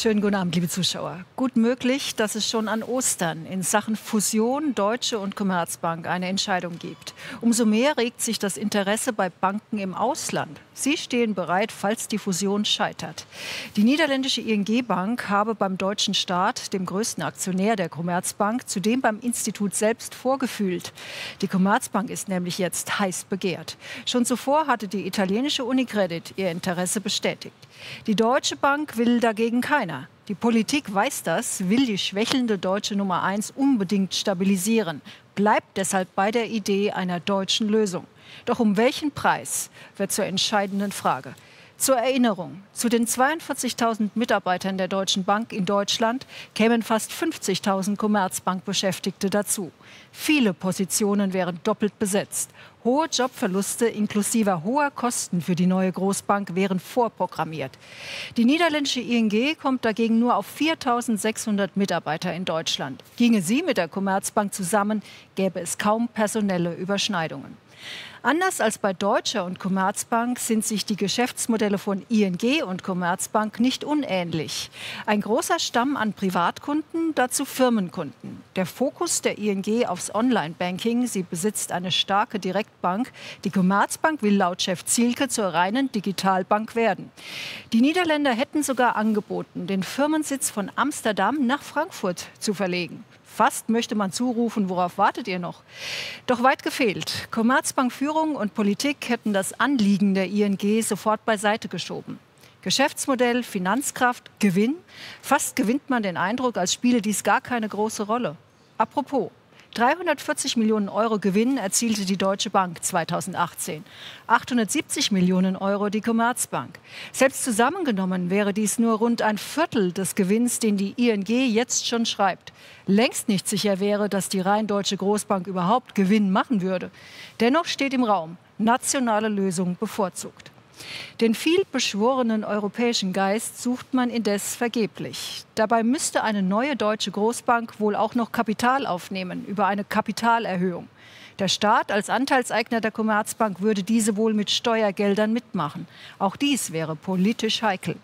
Schönen guten Abend, liebe Zuschauer. Gut möglich, dass es schon an Ostern in Sachen Fusion Deutsche und Commerzbank eine Entscheidung gibt. Umso mehr regt sich das Interesse bei Banken im Ausland. Sie stehen bereit, falls die Fusion scheitert. Die niederländische ING Bank habe beim deutschen Staat, dem größten Aktionär der Commerzbank, zudem beim Institut selbst vorgefühlt. Die Commerzbank ist nämlich jetzt heiß begehrt. Schon zuvor hatte die italienische Unicredit ihr Interesse bestätigt. Die Deutsche Bank will dagegen keiner. Die Politik weiß das, will die schwächelnde deutsche Nummer 1 unbedingt stabilisieren, bleibt deshalb bei der Idee einer deutschen Lösung. Doch um welchen Preis wird zur entscheidenden Frage. Zur Erinnerung, zu den 42.000 Mitarbeitern der Deutschen Bank in Deutschland kämen fast 50.000 Commerzbankbeschäftigte dazu. Viele Positionen wären doppelt besetzt. Hohe Jobverluste inklusive hoher Kosten für die neue Großbank wären vorprogrammiert. Die niederländische ING kommt dagegen nur auf 4.600 Mitarbeiter in Deutschland. Ginge sie mit der Commerzbank zusammen, gäbe es kaum personelle Überschneidungen. Anders als bei Deutscher und Commerzbank sind sich die Geschäftsmodelle von ING und Commerzbank nicht unähnlich. Ein großer Stamm an Privatkunden, dazu Firmenkunden. Der Fokus der ING aufs Online-Banking, sie besitzt eine starke Direktbank. Die Commerzbank will laut Chef Zielke zur reinen Digitalbank werden. Die Niederländer hätten sogar angeboten, den Firmensitz von Amsterdam nach Frankfurt zu verlegen. Fast möchte man zurufen, worauf wartet ihr noch? Doch weit gefehlt. Commerzbank-Führung und Politik hätten das Anliegen der ING sofort beiseite geschoben. Geschäftsmodell, Finanzkraft, Gewinn. Fast gewinnt man den Eindruck, als spiele dies gar keine große Rolle. Apropos, 340 Millionen Euro Gewinn erzielte die Deutsche Bank 2018. 870 Millionen Euro die Commerzbank. Selbst zusammengenommen wäre dies nur rund ein Viertel des Gewinns, den die ING jetzt schon schreibt. Längst nicht sicher wäre, dass die rein deutsche Großbank überhaupt Gewinn machen würde. Dennoch steht im Raum, nationale Lösung bevorzugt. Den viel beschworenen europäischen Geist sucht man indes vergeblich. Dabei müsste eine neue deutsche Großbank wohl auch noch Kapital aufnehmen über eine Kapitalerhöhung. Der Staat als Anteilseigner der Commerzbank würde diese wohl mit Steuergeldern mitmachen. Auch dies wäre politisch heikel.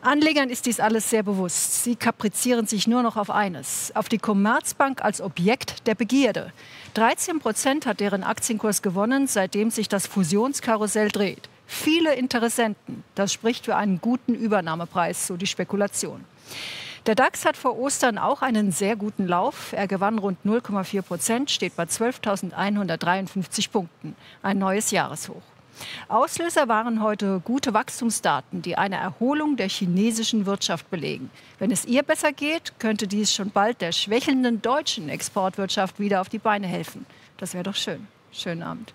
Anlegern ist dies alles sehr bewusst. Sie kaprizieren sich nur noch auf eines, auf die Commerzbank als Objekt der Begierde. 13 Prozent hat deren Aktienkurs gewonnen, seitdem sich das Fusionskarussell dreht. Viele Interessenten. Das spricht für einen guten Übernahmepreis, so die Spekulation. Der DAX hat vor Ostern auch einen sehr guten Lauf. Er gewann rund 0,4 Prozent, steht bei 12.153 Punkten. Ein neues Jahreshoch. Auslöser waren heute gute Wachstumsdaten, die eine Erholung der chinesischen Wirtschaft belegen. Wenn es ihr besser geht, könnte dies schon bald der schwächelnden deutschen Exportwirtschaft wieder auf die Beine helfen. Das wäre doch schön. Schönen Abend.